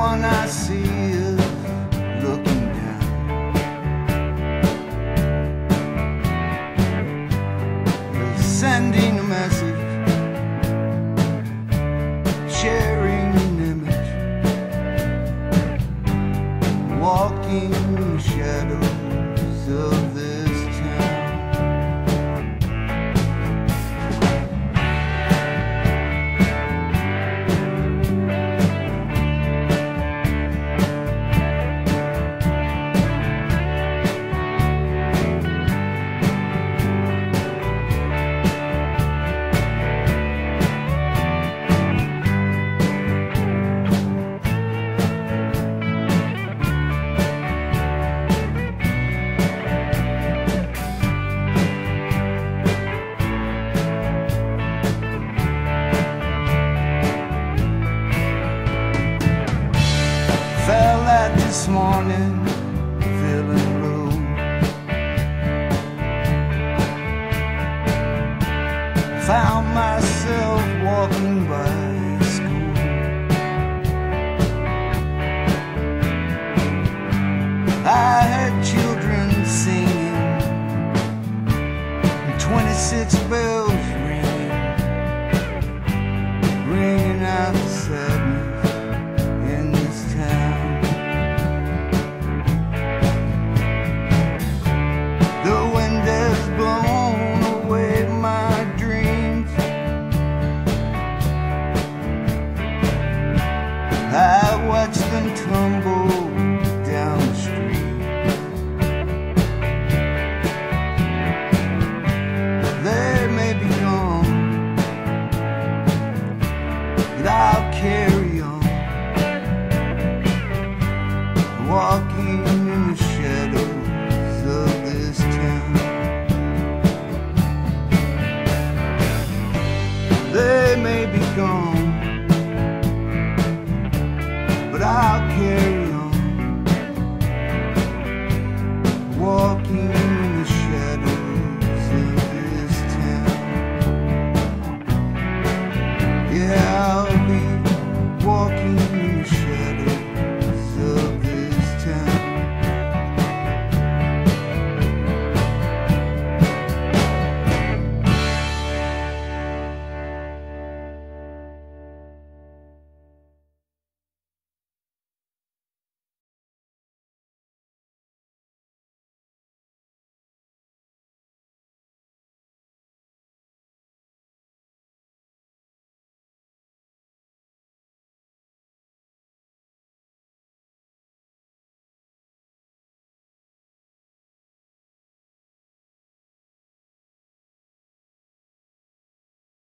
Everyone I see is looking down. They're sending a message, sharing an image, walking in the shadows of this this morning feeling blue. Found myself walking by school. I heard children singing, 26 bells. I